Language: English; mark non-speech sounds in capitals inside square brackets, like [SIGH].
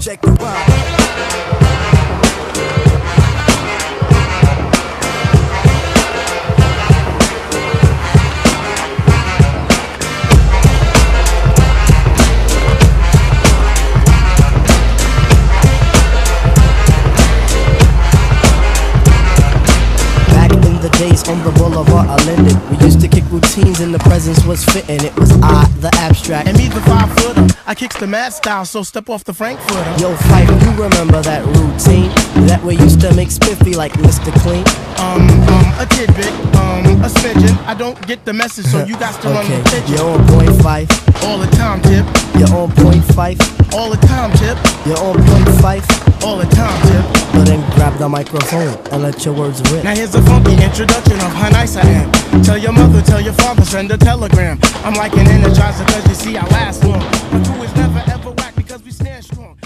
Check the out. Days on the boulevard, I landed. We used to kick routines and the presence was fitting. It was I, the abstract. And me, the five footer. I kicks the mad style, so step off the Frankfurter. Yo, Fife, you remember that routine? That we used to make spiffy like Mr. Clean? Um, um, a tidbit, um, a smidgen. I don't get the message, so [LAUGHS] you got to run Okay, the pigeon. you're on point Fife. All the time, tip. You're on point Fife. All the time, tip. You're on point Fife. All the time, tip. But then grab the microphone and let your words rip. Now here's a funky introduction of how nice I am. Tell your mother, tell your father, send a telegram. I'm like an energizer, cause you see I last long. My crew is never ever whack because we snare strong.